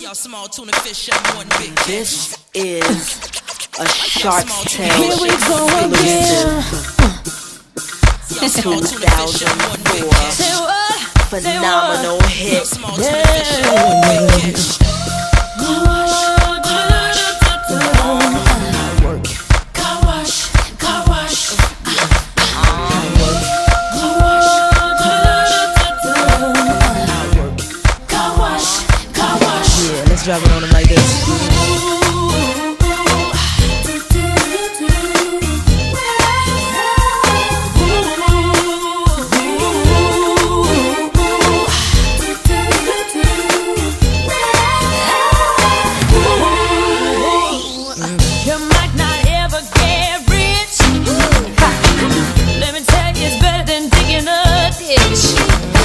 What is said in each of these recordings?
Y'all small tuna fish and one big This is a Shark Tank Here we go again. Y'all small tuna fish and one big 2004 catch. Say what? phenomenal hit. It on them like this. Let me tell you, it's better than digging a ditch.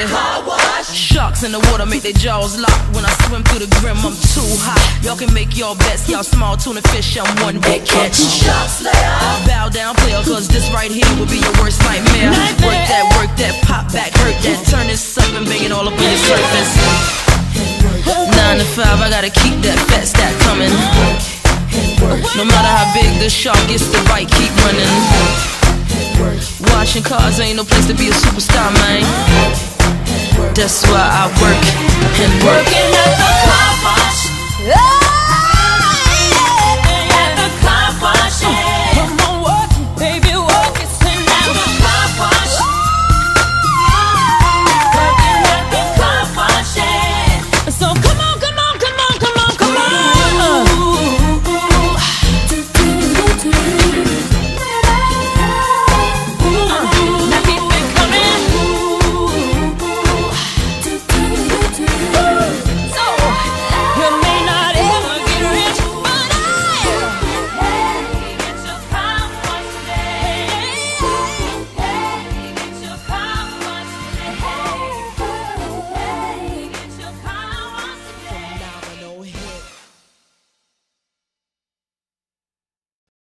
Work at the Sharks in the water make their jaws lock. When I swim through the grim, I'm too hot. Y'all can make your bets, y'all small tuna fish, I'm one big catch. Bow down, player, cause this right here will be your worst nightmare. Work that, work that, pop back, hurt that. Turn this up and bang it all up on your surface. Nine to five, I gotta keep that fat stack coming. No matter how big the shark gets, the bite keep running. Washing cars ain't no place to be a superstar, man. That's why I work and work